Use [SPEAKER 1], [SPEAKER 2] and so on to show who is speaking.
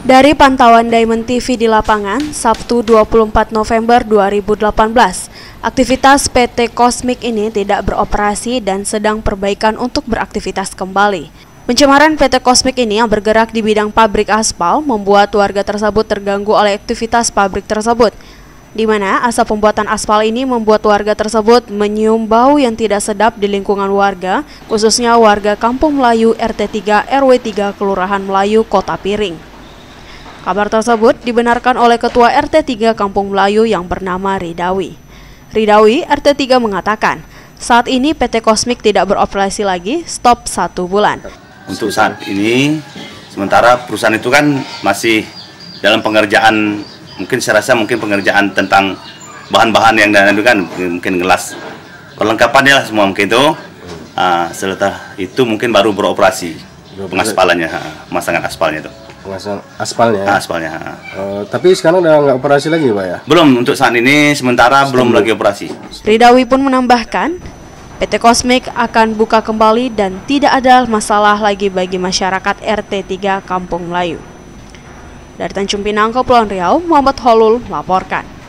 [SPEAKER 1] Dari pantauan Diamond TV di lapangan, Sabtu 24 November 2018, aktivitas PT Cosmic ini tidak beroperasi dan sedang perbaikan untuk beraktivitas kembali. Pencemaran PT Cosmic ini yang bergerak di bidang pabrik aspal membuat warga tersebut terganggu oleh aktivitas pabrik tersebut, di mana asap pembuatan aspal ini membuat warga tersebut menyium bau yang tidak sedap di lingkungan warga, khususnya warga Kampung Melayu RT 3 RW 3 Kelurahan Melayu, Kota Piring. Kabar tersebut dibenarkan oleh Ketua RT 3 Kampung Melayu yang bernama Ridawi. Ridawi RT 3 mengatakan, saat ini PT Kosmik tidak beroperasi lagi, stop satu bulan.
[SPEAKER 2] Untuk saat ini, sementara perusahaan itu kan masih dalam pengerjaan, mungkin saya rasa mungkin pengerjaan tentang bahan-bahan yang dan itu kan mungkin gelas perlengkapannya lah semua mungkin itu. Uh, setelah itu mungkin baru beroperasi pengaspalannya, masangan aspalnya itu
[SPEAKER 3] pengasal aspalnya.
[SPEAKER 2] Ah, aspalnya.
[SPEAKER 3] Uh, tapi sekarang udah nggak operasi lagi pak ya?
[SPEAKER 2] Belum untuk saat ini sementara Setelah belum lagi operasi.
[SPEAKER 1] Ridawi pun menambahkan PT Kosmik akan buka kembali dan tidak ada masalah lagi bagi masyarakat RT 3 Kampung Melayu. Dari Tanjung Pinang, Kepulauan Riau, Muhammad Holul melaporkan.